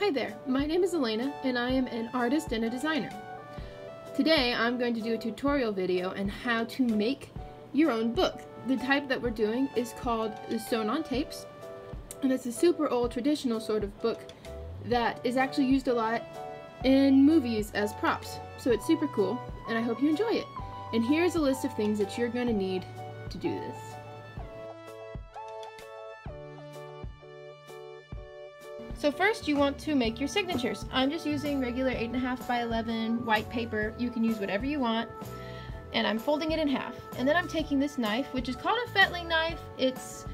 Hi there, my name is Alaina and I am an artist and a designer. Today I'm going to do a tutorial video on how to make your own book. The type that we're doing is called the Sewn On Tapes and it's a super old traditional sort of book that is actually used a lot in movies as props. So it's super cool and I hope you enjoy it. And here's a list of things that you're going to need to do this. So first you want to make your signatures. I'm just using regular 8.5 by 11 white paper. You can use whatever you want. And I'm folding it in half. And then I'm taking this knife, which is called a fettling knife. It's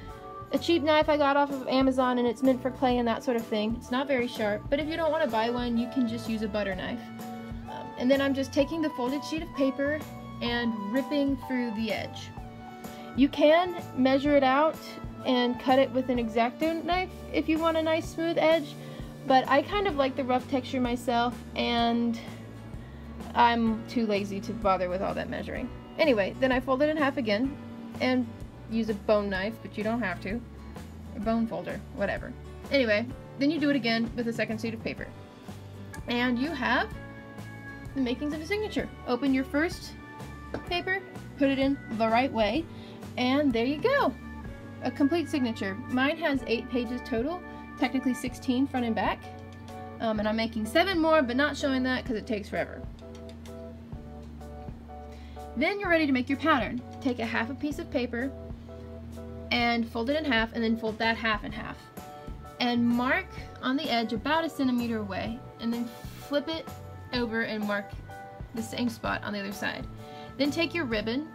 a cheap knife I got off of Amazon and it's meant for clay and that sort of thing. It's not very sharp, but if you don't want to buy one, you can just use a butter knife. Um, and then I'm just taking the folded sheet of paper and ripping through the edge. You can measure it out and cut it with an X-Acto knife if you want a nice smooth edge but I kind of like the rough texture myself and I'm too lazy to bother with all that measuring. Anyway, then I fold it in half again and use a bone knife, but you don't have to. A bone folder, whatever. Anyway, then you do it again with a second sheet of paper. And you have the makings of a signature. Open your first paper, put it in the right way, and there you go a complete signature. Mine has eight pages total, technically 16 front and back. Um, and I'm making seven more, but not showing that because it takes forever. Then you're ready to make your pattern. Take a half a piece of paper and fold it in half and then fold that half in half. And mark on the edge about a centimeter away and then flip it over and mark the same spot on the other side. Then take your ribbon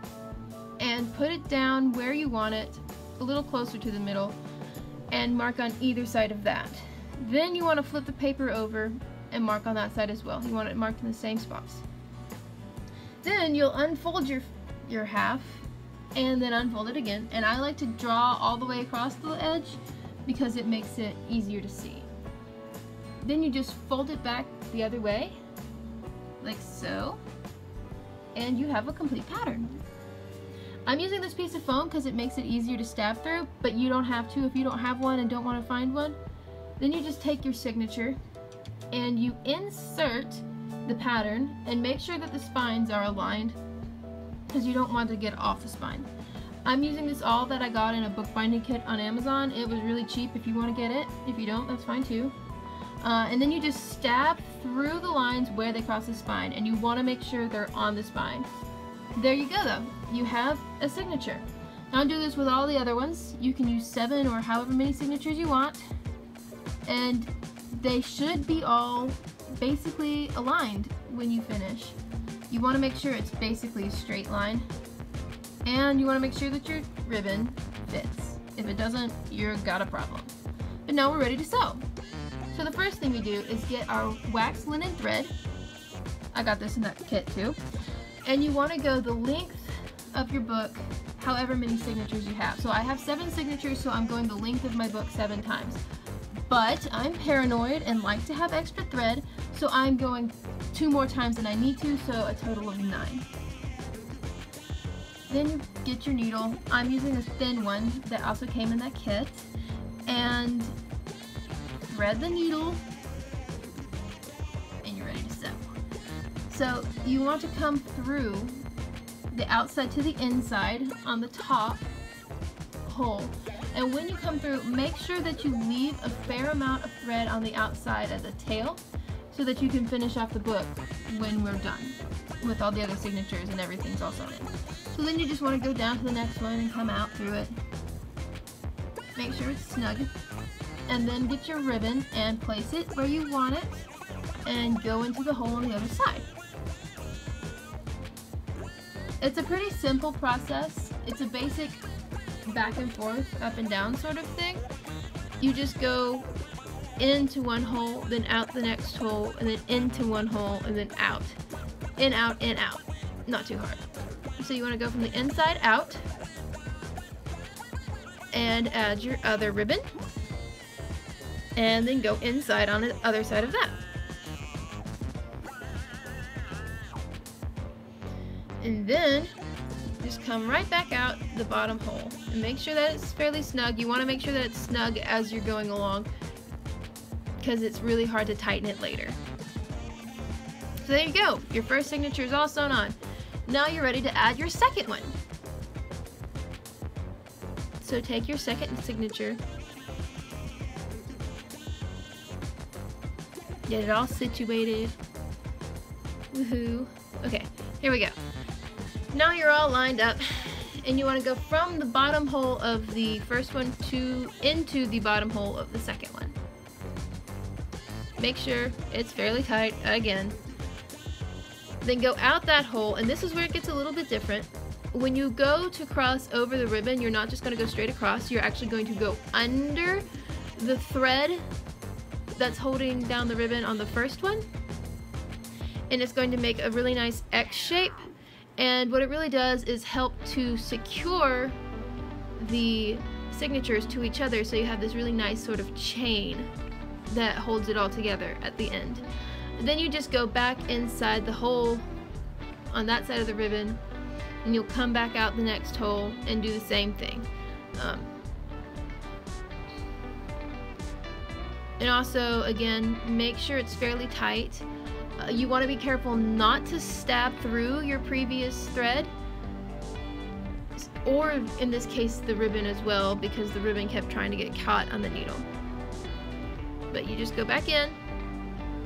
and put it down where you want it a little closer to the middle and mark on either side of that. Then you want to flip the paper over and mark on that side as well. You want it marked in the same spots. Then you'll unfold your, your half and then unfold it again. And I like to draw all the way across the edge because it makes it easier to see. Then you just fold it back the other way, like so, and you have a complete pattern. I'm using this piece of foam because it makes it easier to stab through, but you don't have to if you don't have one and don't want to find one. Then you just take your signature and you insert the pattern and make sure that the spines are aligned because you don't want to get off the spine. I'm using this awl that I got in a bookbinding kit on Amazon. It was really cheap if you want to get it. If you don't, that's fine too. Uh, and then you just stab through the lines where they cross the spine and you want to make sure they're on the spine. There you go though. You have a signature. Now do this with all the other ones. You can use seven or however many signatures you want. And they should be all basically aligned when you finish. You want to make sure it's basically a straight line. And you want to make sure that your ribbon fits. If it doesn't, you've got a problem. But now we're ready to sew. So the first thing we do is get our wax linen thread. I got this in that kit too and you want to go the length of your book however many signatures you have. So I have seven signatures, so I'm going the length of my book seven times. But I'm paranoid and like to have extra thread, so I'm going two more times than I need to, so a total of nine. Then you get your needle. I'm using a thin one that also came in that kit. And thread the needle So you want to come through the outside to the inside on the top hole. And when you come through, make sure that you leave a fair amount of thread on the outside at the tail so that you can finish off the book when we're done with all the other signatures and everything's all sewn in. So then you just want to go down to the next one and come out through it. Make sure it's snug. And then get your ribbon and place it where you want it and go into the hole on the other side. It's a pretty simple process. It's a basic back and forth, up and down sort of thing. You just go into one hole, then out the next hole, and then into one hole, and then out. In, out, in, out. Not too hard. So you want to go from the inside out, and add your other ribbon, and then go inside on the other side of that. And then just come right back out the bottom hole and make sure that it's fairly snug. You want to make sure that it's snug as you're going along. because it's really hard to tighten it later. So there you go. Your first signature is all sewn on. Now you're ready to add your second one. So take your second signature, get it all situated. Woohoo. Okay, here we go. Now you're all lined up and you want to go from the bottom hole of the first one to into the bottom hole of the second one. Make sure it's fairly tight again. Then go out that hole and this is where it gets a little bit different when you go to cross over the ribbon, you're not just going to go straight across, you're actually going to go under the thread that's holding down the ribbon on the first one. And it's going to make a really nice X shape. And what it really does is help to secure the signatures to each other so you have this really nice sort of chain that holds it all together at the end. And then you just go back inside the hole on that side of the ribbon and you'll come back out the next hole and do the same thing. Um, and also, again, make sure it's fairly tight. Uh, you want to be careful not to stab through your previous thread or in this case the ribbon as well because the ribbon kept trying to get caught on the needle. But you just go back in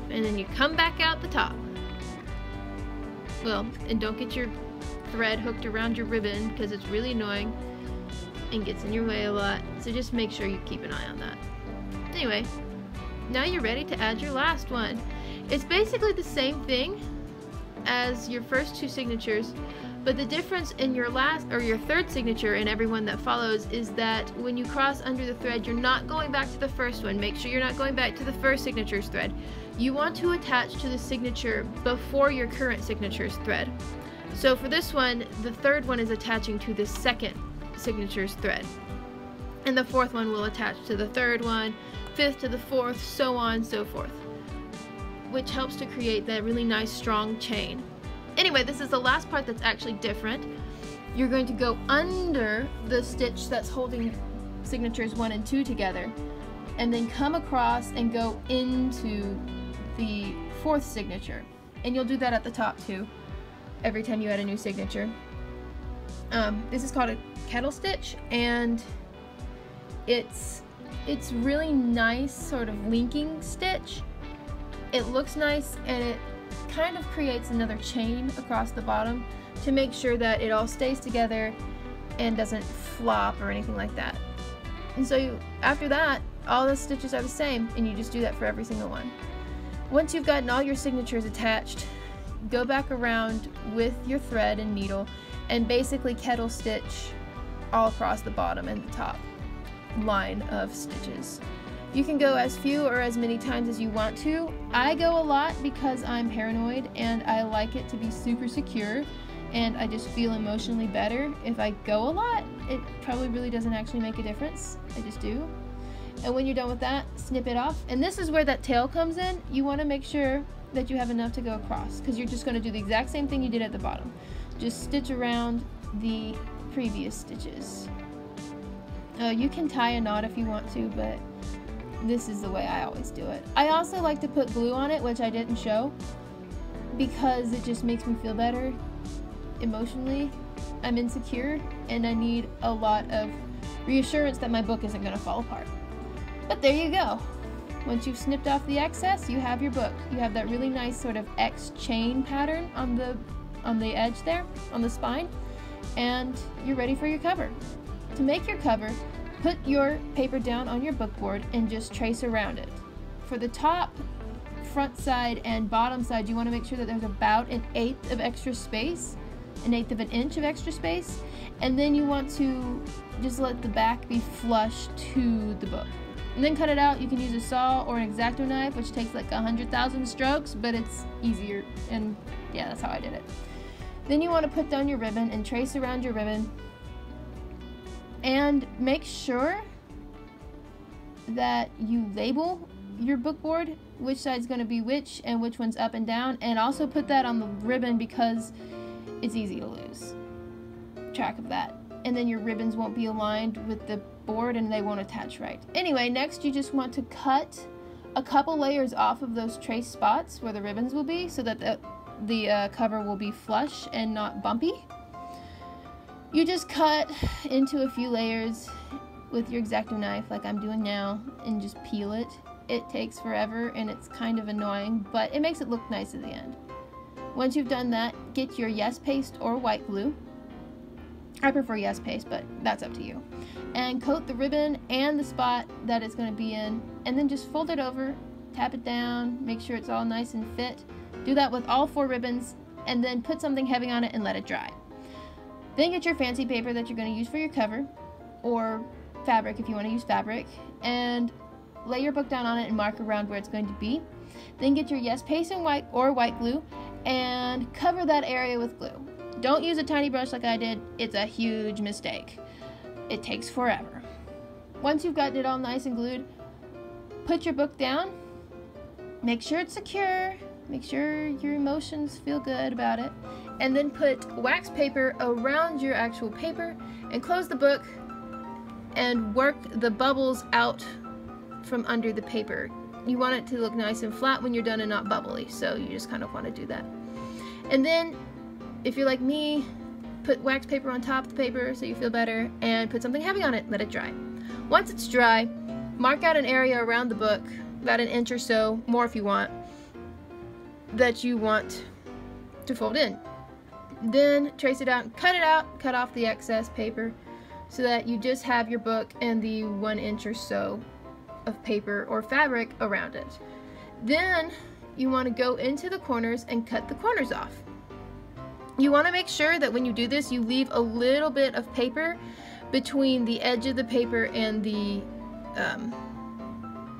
and then you come back out the top. Well, and don't get your thread hooked around your ribbon because it's really annoying and gets in your way a lot. So just make sure you keep an eye on that. Anyway, now you're ready to add your last one. It's basically the same thing as your first two signatures, but the difference in your last or your third signature and everyone that follows is that when you cross under the thread, you're not going back to the first one. Make sure you're not going back to the first signature's thread. You want to attach to the signature before your current signature's thread. So for this one, the third one is attaching to the second signature's thread. And the fourth one will attach to the third one, fifth to the fourth, so on and so forth. Which helps to create that really nice strong chain. Anyway, this is the last part that's actually different. You're going to go under the stitch that's holding signatures one and two together and then come across and go into the fourth signature. And you'll do that at the top too every time you add a new signature. Um, this is called a kettle stitch and it's it's really nice sort of linking stitch. It looks nice and it kind of creates another chain across the bottom to make sure that it all stays together and doesn't flop or anything like that. And so you, after that, all the stitches are the same and you just do that for every single one. Once you've gotten all your signatures attached, go back around with your thread and needle and basically kettle stitch all across the bottom and the top line of stitches. You can go as few or as many times as you want to. I go a lot because I'm paranoid and I like it to be super secure and I just feel emotionally better. If I go a lot, it probably really doesn't actually make a difference. I just do. And when you're done with that, snip it off. And this is where that tail comes in. You want to make sure that you have enough to go across because you're just going to do the exact same thing you did at the bottom. Just stitch around the previous stitches. Uh, you can tie a knot if you want to, but this is the way I always do it. I also like to put glue on it, which I didn't show, because it just makes me feel better emotionally. I'm insecure, and I need a lot of reassurance that my book isn't going to fall apart. But there you go. Once you've snipped off the excess, you have your book. You have that really nice sort of X chain pattern on the on the edge there, on the spine, and you're ready for your cover. To make your cover, put your paper down on your book board and just trace around it. For the top, front side, and bottom side, you want to make sure that there's about an eighth of extra space, an eighth of an inch of extra space, and then you want to just let the back be flush to the book and then cut it out. You can use a saw or an X-Acto knife, which takes like a hundred thousand strokes, but it's easier. And yeah, that's how I did it. Then you want to put down your ribbon and trace around your ribbon. And make sure that you label your book board, which side's going to be which and which one's up and down. And also put that on the ribbon because it's easy to lose track of that. And then your ribbons won't be aligned with the board and they won't attach right. Anyway, next you just want to cut a couple layers off of those trace spots where the ribbons will be so that the, the uh, cover will be flush and not bumpy. You just cut into a few layers with your X-Acto knife like I'm doing now and just peel it. It takes forever and it's kind of annoying, but it makes it look nice at the end. Once you've done that, get your Yes Paste or white glue. I prefer Yes Paste, but that's up to you. And coat the ribbon and the spot that it's going to be in, and then just fold it over, tap it down, make sure it's all nice and fit. Do that with all four ribbons, and then put something heavy on it and let it dry. Then get your fancy paper that you're going to use for your cover, or fabric if you want to use fabric, and lay your book down on it and mark around where it's going to be. Then get your Yes Paste and white or white glue and cover that area with glue. Don't use a tiny brush like I did, it's a huge mistake. It takes forever. Once you've gotten it all nice and glued, put your book down, make sure it's secure, make sure your emotions feel good about it, and then put wax paper around your actual paper and close the book and work the bubbles out from under the paper. You want it to look nice and flat when you're done and not bubbly so you just kind of want to do that. And then if you're like me put wax paper on top of the paper so you feel better and put something heavy on it let it dry. Once it's dry mark out an area around the book about an inch or so more if you want that you want to fold in then trace it out cut it out cut off the excess paper so that you just have your book and the one inch or so of paper or fabric around it. Then you want to go into the corners and cut the corners off. You want to make sure that when you do this you leave a little bit of paper between the edge of the paper and the um,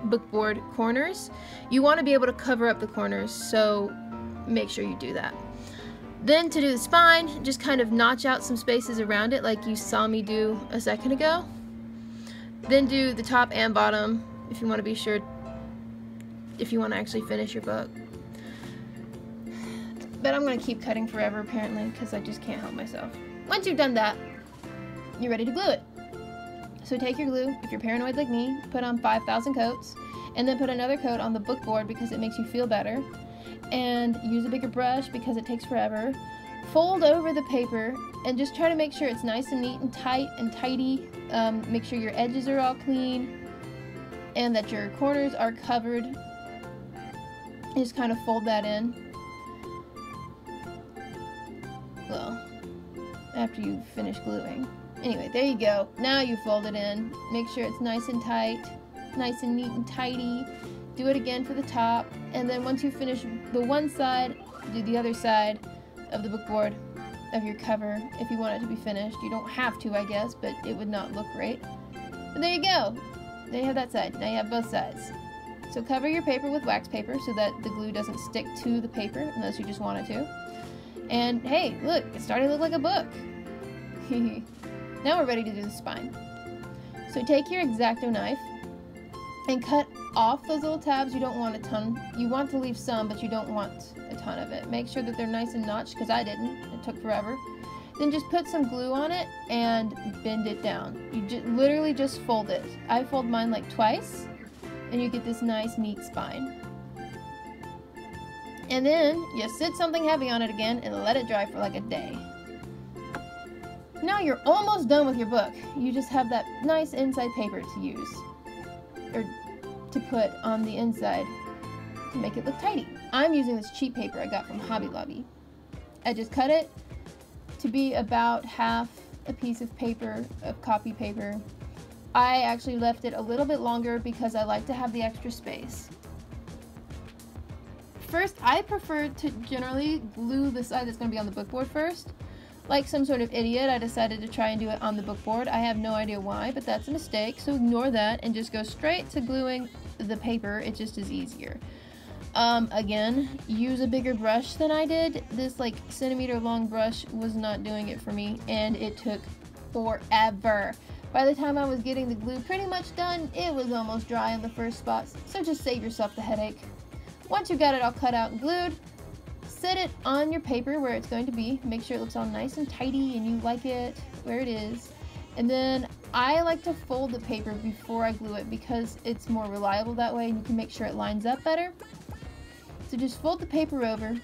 bookboard corners. You want to be able to cover up the corners so make sure you do that. Then to do the spine, just kind of notch out some spaces around it like you saw me do a second ago. Then do the top and bottom if you want to be sure if you want to actually finish your book. But I'm going to keep cutting forever apparently because I just can't help myself. Once you've done that, you're ready to glue it. So take your glue, if you're paranoid like me, put on 5,000 coats, and then put another coat on the book board because it makes you feel better, and use a bigger brush because it takes forever. Fold over the paper and just try to make sure it's nice and neat and tight and tidy. Um, make sure your edges are all clean and that your corners are covered. Just kind of fold that in. Well, after you finish gluing. Anyway, there you go. Now you fold it in. Make sure it's nice and tight, nice and neat and tidy. Do it again for the top, and then once you finish the one side, do the other side of the bookboard of your cover if you want it to be finished. You don't have to, I guess, but it would not look great. But there you go. Now you have that side. Now you have both sides. So cover your paper with wax paper so that the glue doesn't stick to the paper unless you just want it to. And hey, look, it's starting to look like a book. now we're ready to do the spine. So take your X-Acto knife and cut off those little tabs. You don't want a ton. You want to leave some, but you don't want a ton of it. Make sure that they're nice and notched because I didn't. It took forever. Then just put some glue on it and bend it down. You just, literally just fold it. I fold mine like twice and you get this nice neat spine. And then you sit something heavy on it again and let it dry for like a day. Now you're almost done with your book. You just have that nice inside paper to use. Or to put on the inside to make it look tidy. I'm using this cheap paper I got from Hobby Lobby. I just cut it to be about half a piece of paper, of copy paper. I actually left it a little bit longer because I like to have the extra space. First, I prefer to generally glue the side that's going to be on the bookboard first. Like some sort of idiot, I decided to try and do it on the bookboard. I have no idea why, but that's a mistake, so ignore that and just go straight to gluing the paper. It just is easier. Um, again, use a bigger brush than I did. This like centimeter long brush was not doing it for me and it took forever. By the time I was getting the glue pretty much done, it was almost dry on the first spots, so just save yourself the headache. Once you got it all cut out and glued, set it on your paper where it's going to be. Make sure it looks all nice and tidy and you like it where it is. And then I like to fold the paper before I glue it because it's more reliable that way and you can make sure it lines up better. So just fold the paper over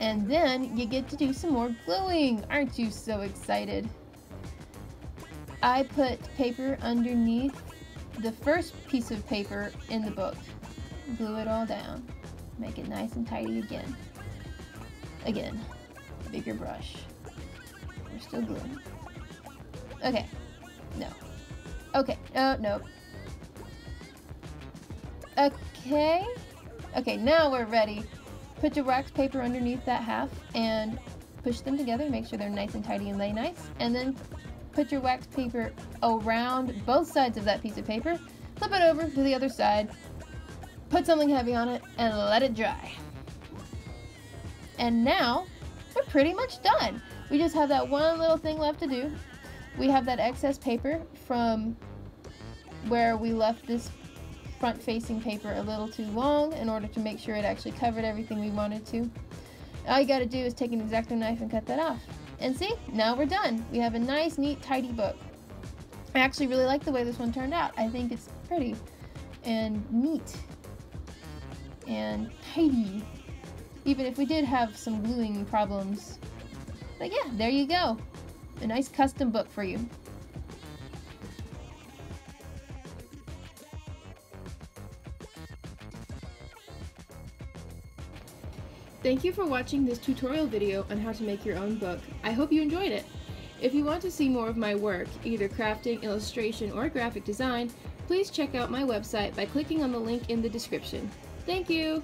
and then you get to do some more gluing. Aren't you so excited? I put paper underneath the first piece of paper in the book. Glue it all down. Make it nice and tidy again. Again, bigger brush. We're still gluing. Okay, no. Okay, oh, no. Okay. Okay, now we're ready. Put your wax paper underneath that half and push them together. Make sure they're nice and tidy and lay nice. And then put your wax paper around both sides of that piece of paper. Flip it over to the other side. Put something heavy on it and let it dry. And now we're pretty much done. We just have that one little thing left to do. We have that excess paper from where we left this front facing paper a little too long in order to make sure it actually covered everything we wanted to. All you gotta do is take an X-Acto knife and cut that off. And see, now we're done. We have a nice, neat, tidy book. I actually really like the way this one turned out. I think it's pretty and neat and tidy. Even if we did have some gluing problems. But yeah, there you go. A nice custom book for you. Thank you for watching this tutorial video on how to make your own book. I hope you enjoyed it. If you want to see more of my work, either crafting, illustration, or graphic design, please check out my website by clicking on the link in the description. Thank you!